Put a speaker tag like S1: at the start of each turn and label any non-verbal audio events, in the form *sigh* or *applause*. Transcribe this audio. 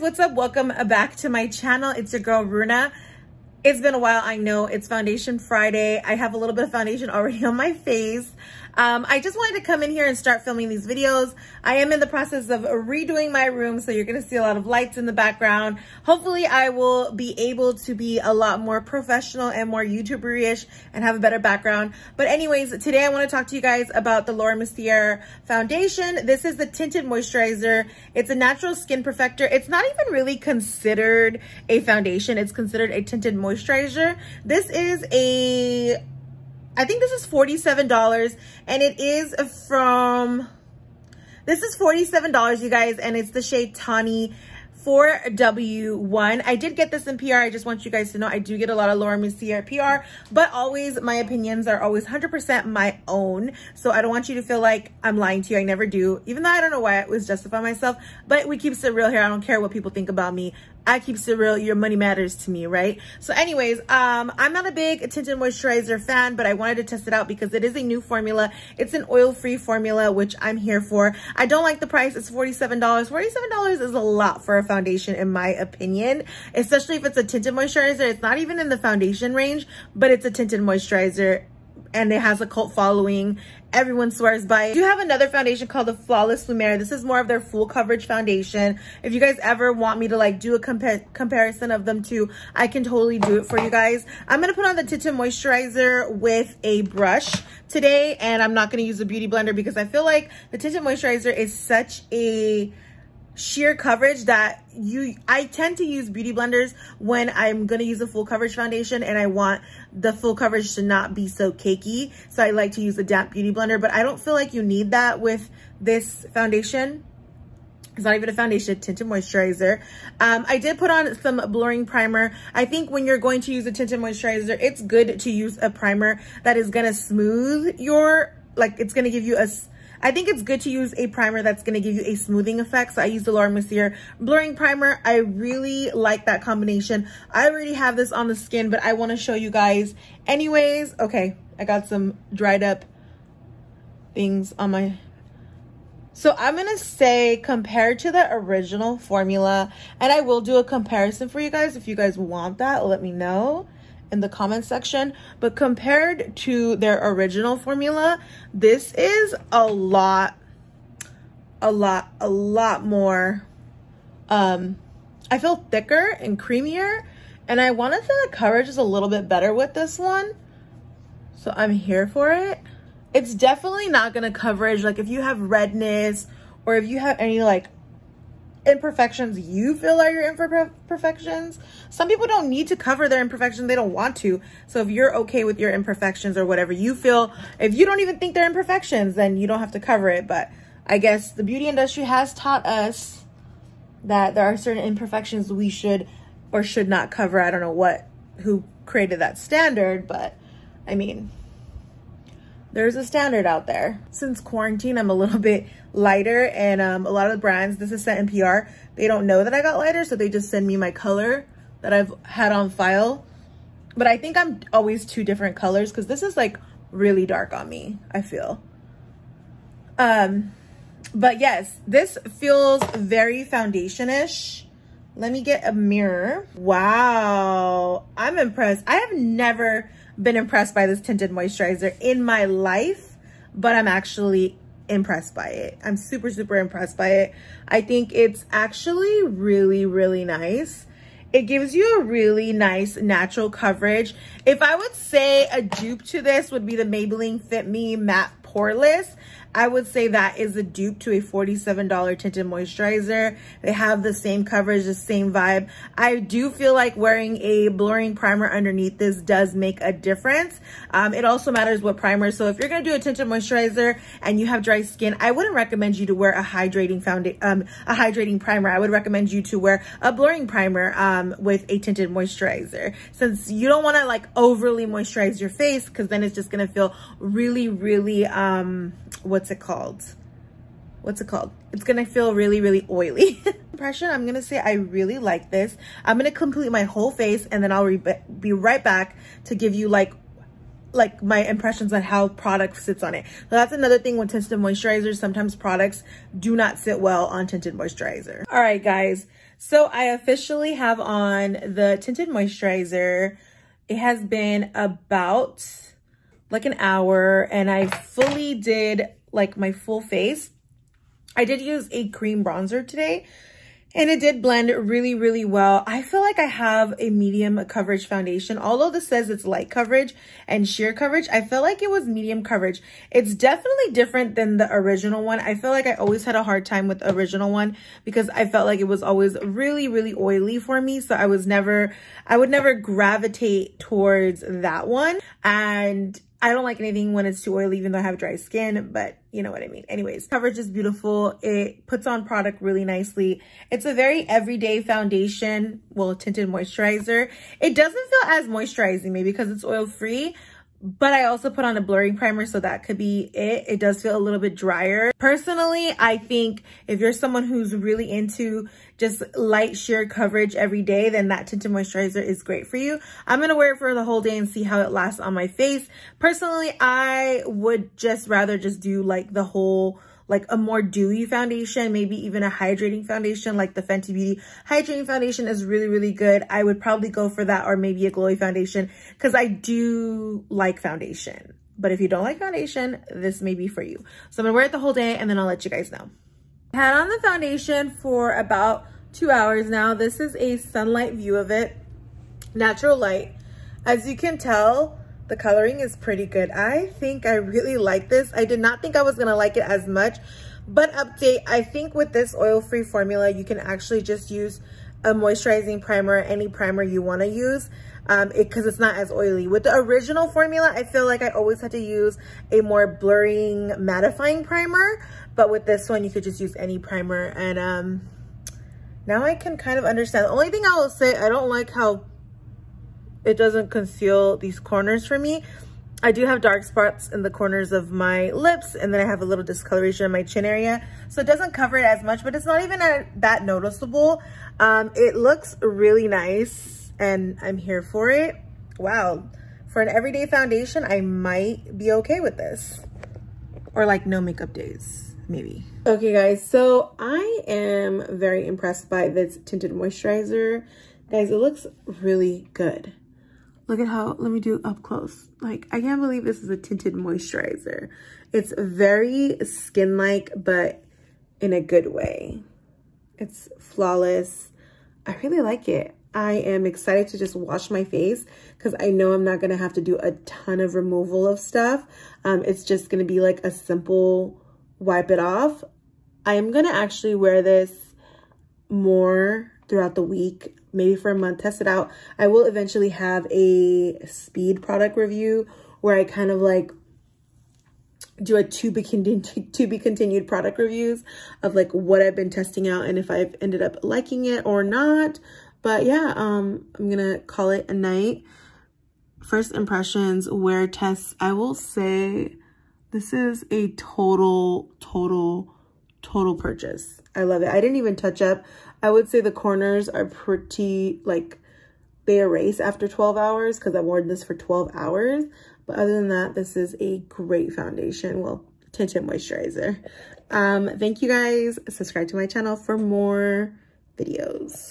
S1: what's up? Welcome back to my channel. It's your girl Runa. It's been a while, I know. It's Foundation Friday. I have a little bit of foundation already *laughs* on my face. Um, I just wanted to come in here and start filming these videos. I am in the process of redoing my room, so you're to see a lot of lights in the background. Hopefully, I will be able to be a lot more professional and more YouTuber-ish and have a better background. But anyways, today I want to talk to you guys about the Laura Mercier foundation. This is the Tinted Moisturizer. It's a natural skin perfector. It's not even really considered a foundation. It's considered a tinted moisturizer. This is a I think this is $47 and it is from, this is $47, you guys, and it's the shade Tawny 4W1. I did get this in PR. I just want you guys to know I do get a lot of Laura Mercier PR, but always my opinions are always 100% my own. So I don't want you to feel like I'm lying to you. I never do, even though I don't know why I was justify myself, but we keep it real here. I don't care what people think about me. I keep it real. Your money matters to me, right? So anyways, um, I'm not a big tinted moisturizer fan, but I wanted to test it out because it is a new formula. It's an oil-free formula, which I'm here for. I don't like the price. It's $47. $47 is a lot for a foundation, in my opinion, especially if it's a tinted moisturizer. It's not even in the foundation range, but it's a tinted moisturizer and it has a cult following. Everyone swears by it. I do have another foundation called the Flawless Lumiere. This is more of their full coverage foundation. If you guys ever want me to like do a compa comparison of them two, I can totally do it for you guys. I'm going to put on the Tinted Moisturizer with a brush today, and I'm not going to use a beauty blender because I feel like the Tinted Moisturizer is such a sheer coverage that you I tend to use beauty blenders when I'm to use a full coverage foundation and I want the full coverage to not be so cakey. So I like to use a damp beauty blender, but I don't feel like you need that with this foundation. It's not even a foundation, tinted moisturizer. Um, I did put on some blurring primer. I think when you're going to use a tinted moisturizer, it's good to use a primer that is to smooth your, like it's to give you a I think it's good to use a primer that's going to give you a smoothing effect. So I use the Laura Mercier Blurring Primer. I really like that combination. I already have this on the skin, but I want to show you guys anyways. Okay, I got some dried up things on my... So I'm going to say compared to the original formula, and I will do a comparison for you guys. If you guys want that, let me know in the comment section. But compared to their original formula, this is a lot, a lot, a lot more, um, I feel thicker and creamier. And I want to say the coverage is a little bit better with this one. So I'm here for it. It's definitely not to coverage. Like if you have redness or if you have any like imperfections you feel are your imperfections. Some people don't need to cover their imperfections. They don't want to. So if you're okay with your imperfections or whatever you feel, if you don't even think they're imperfections, then you don't have to cover it. But I guess the beauty industry has taught us that there are certain imperfections we should or should not cover. I don't know what, who created that standard, but I mean, there's a standard out there. Since quarantine, I'm a little *laughs* bit lighter and um, a lot of the brands, this is sent in PR, they don't know that I got lighter, so they just send me my color that I've had on file. But I think I'm always two different colors because this is like really dark on me, I feel. Um, but yes, this feels very foundation-ish. Let me get a mirror. Wow, I'm impressed. I have never been impressed by this tinted moisturizer in my life, but I'm actually impressed by it. I'm super, super impressed by it. I think it's actually really, really nice. It gives you a really nice natural coverage. If I would say a dupe to this would be the Maybelline Fit Me Matte Poreless. I would say that is a dupe to a $47 tinted moisturizer. They have the same coverage, the same vibe. I do feel like wearing a blurring primer underneath this does make a difference. Um, it also matters what primer. So if you're going to do a tinted moisturizer and you have dry skin, I wouldn't recommend you to wear a hydrating foundation, um, a hydrating primer. I would recommend you to wear a blurring primer um, with a tinted moisturizer. Since you don't want to like overly moisturize your face because then it's just going to feel really, really, um, what's it called? What's it called? It's gonna feel really, really oily. *laughs* Impression, I'm gonna say I really like this. I'm gonna complete my whole face and then I'll be right back to give you like like my impressions on how product sits on it. So that's another thing with tinted moisturizers. Sometimes products do not sit well on tinted moisturizer. All right, guys. So I officially have on the tinted moisturizer. It has been about like an hour and I fully did like my full face. I did use a cream bronzer today and it did blend really, really well. I feel like I have a medium coverage foundation. Although this says it's light coverage and sheer coverage, I feel like it was medium coverage. It's definitely different than the original one. I feel like I always had a hard time with the original one because I felt like it was always really, really oily for me. So I was never, I would never gravitate towards that one. And I don't like anything when it's too oily, even though I have dry skin, but you know what I mean. Anyways, coverage is beautiful. It puts on product really nicely. It's a very everyday foundation, well, tinted moisturizer. It doesn't feel as moisturizing maybe because it's oil free, but I also put on a blurring primer, so that could be it. It does feel a little bit drier. Personally, I think if you're someone who's really into just light sheer coverage every day, then that tinted moisturizer is great for you. I'm gonna wear it for the whole day and see how it lasts on my face. Personally, I would just rather just do like the whole like a more dewy foundation, maybe even a hydrating foundation like the Fenty Beauty hydrating foundation is really, really good. I would probably go for that or maybe a glowy foundation because I do like foundation. But if you don't like foundation, this may be for you. So I'm gonna wear it the whole day and then I'll let you guys know. I had on the foundation for about two hours now. This is a sunlight view of it, natural light. As you can tell, the coloring is pretty good. I think I really like this. I did not think I was gonna like it as much, but update, I think with this oil-free formula, you can actually just use a moisturizing primer, any primer you wanna use, um, because it's not as oily. With the original formula, I feel like I always had to use a more blurring, mattifying primer, but with this one, you could just use any primer, and um, now I can kind of understand. The only thing I will say, I don't like how it doesn't conceal these corners for me. I do have dark spots in the corners of my lips and then I have a little discoloration in my chin area. So it doesn't cover it as much, but it's not even a, that noticeable. Um, it looks really nice and I'm here for it. Wow. For an everyday foundation, I might be okay with this. Or like no makeup days, maybe. Okay guys, so I am very impressed by this tinted moisturizer. Guys, it looks really good. Look at how, let me do up close. Like, I can't believe this is a tinted moisturizer. It's very skin-like, but in a good way. It's flawless. I really like it. I am excited to just wash my face because I know I'm not going to have to do a ton of removal of stuff. Um, it's just going to be like a simple wipe it off. I'm going to actually wear this more throughout the week maybe for a month, test it out. I will eventually have a speed product review where I kind of like do a to be continued *laughs* to be continued product reviews of like what I've been testing out and if I've ended up liking it or not. But yeah, um, I'm gonna call it a night. First impressions, wear tests. I will say this is a total, total, total purchase. I love it. I didn't even touch up. I would say the corners are pretty, like, they erase after 12 hours because I wore this for 12 hours. But other than that, this is a great foundation. Well, tinted moisturizer. Um, thank you guys. Subscribe to my channel for more videos.